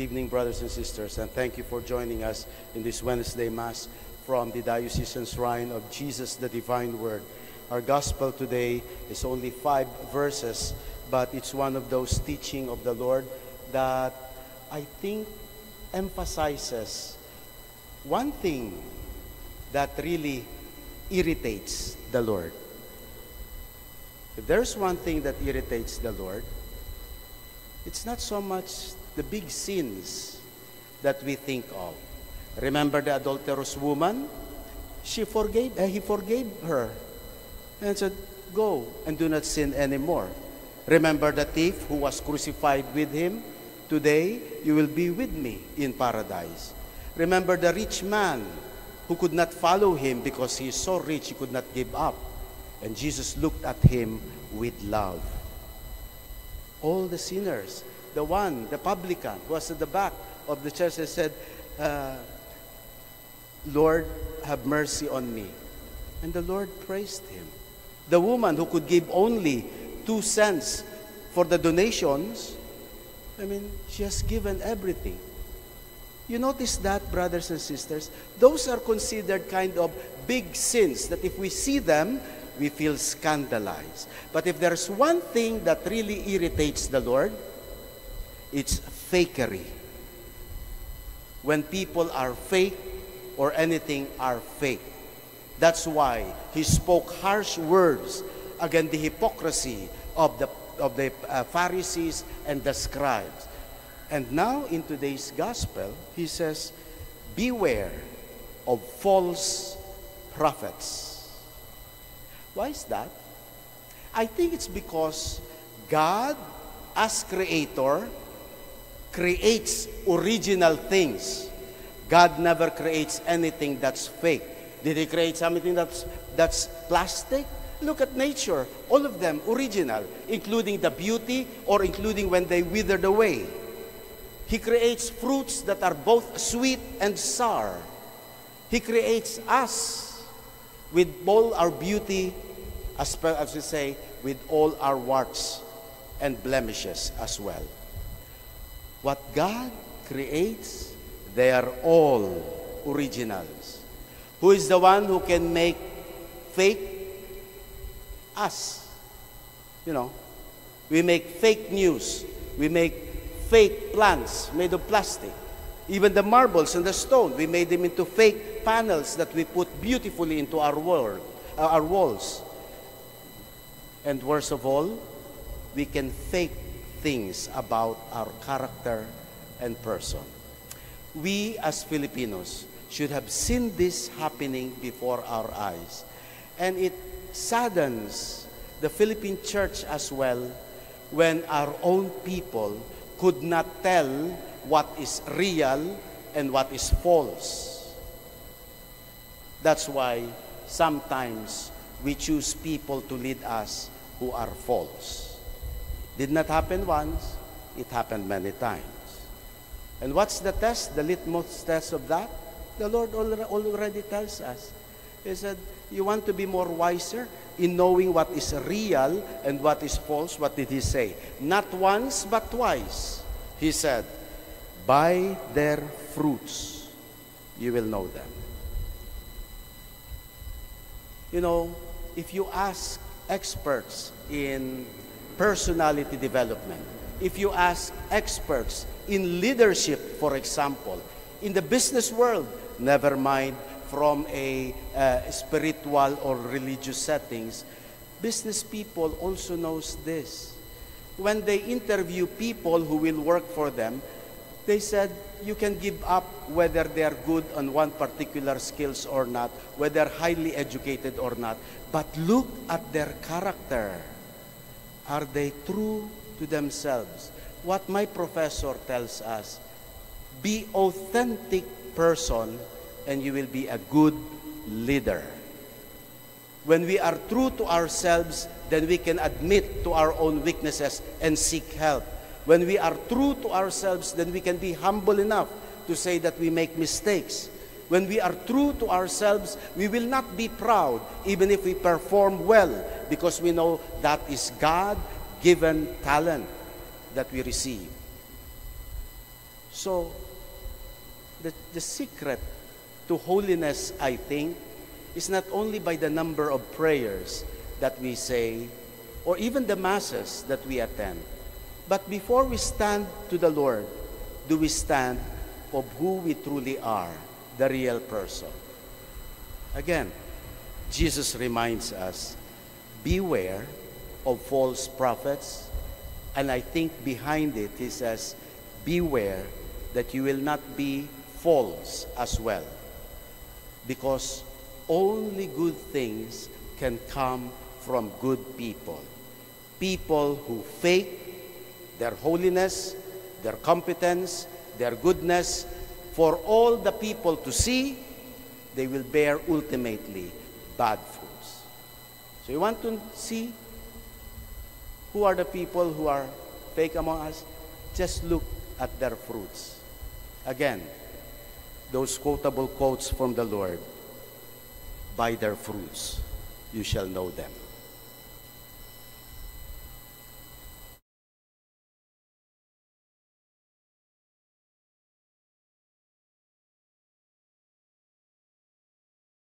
evening, brothers and sisters, and thank you for joining us in this Wednesday Mass from the Diocesan Shrine of Jesus the Divine Word. Our gospel today is only five verses, but it's one of those teaching of the Lord that I think emphasizes one thing that really irritates the Lord. If there's one thing that irritates the Lord, it's not so much the big sins that we think of. Remember the adulterous woman? She forgave, uh, he forgave her and said, Go and do not sin anymore. Remember the thief who was crucified with him? Today you will be with me in paradise. Remember the rich man who could not follow him because he is so rich he could not give up. And Jesus looked at him with love. All the sinners, the one, the publican, who was at the back of the church and said, uh, Lord, have mercy on me. And the Lord praised him. The woman who could give only two cents for the donations, I mean, she has given everything. You notice that, brothers and sisters? Those are considered kind of big sins that if we see them, we feel scandalized. But if there's one thing that really irritates the Lord, it's fakery. When people are fake or anything are fake. That's why he spoke harsh words against the hypocrisy of the, of the uh, Pharisees and the scribes. And now in today's gospel, he says, Beware of false prophets. Why is that? I think it's because God, as creator, creates original things. God never creates anything that's fake. Did he create something that's, that's plastic? Look at nature. All of them original, including the beauty or including when they withered away. He creates fruits that are both sweet and sour. He creates us with all our beauty, as, as we say, with all our warts and blemishes as well. What God creates, they are all originals. Who is the one who can make fake? Us. You know, we make fake news. We make fake plants made of plastic. Even the marbles and the stone, we made them into fake panels that we put beautifully into our world, uh, our walls. And worst of all, we can fake things about our character and person. We as Filipinos should have seen this happening before our eyes. And it saddens the Philippine church as well when our own people could not tell what is real and what is false. That's why sometimes we choose people to lead us who are false. Did not happen once, it happened many times. And what's the test, the litmus test of that? The Lord already tells us. He said, You want to be more wiser in knowing what is real and what is false? What did He say? Not once, but twice. He said, By their fruits you will know them. You know, if you ask experts in personality development. If you ask experts in leadership, for example, in the business world, never mind from a uh, spiritual or religious settings, business people also knows this. When they interview people who will work for them, they said you can give up whether they are good on one particular skills or not, whether highly educated or not, but look at their character. Are they true to themselves? What my professor tells us, be authentic person and you will be a good leader. When we are true to ourselves, then we can admit to our own weaknesses and seek help. When we are true to ourselves, then we can be humble enough to say that we make mistakes. When we are true to ourselves, we will not be proud even if we perform well because we know that is God given talent that we receive. So, the, the secret to holiness, I think, is not only by the number of prayers that we say, or even the masses that we attend, but before we stand to the Lord, do we stand of who we truly are, the real person? Again, Jesus reminds us beware of false prophets. And I think behind it, he says, beware that you will not be false as well. Because only good things can come from good people. People who fake their holiness, their competence, their goodness for all the people to see, they will bear ultimately bad fruits. So you want to see who are the people who are fake among us? Just look at their fruits. Again, those quotable quotes from the Lord by their fruits you shall know them.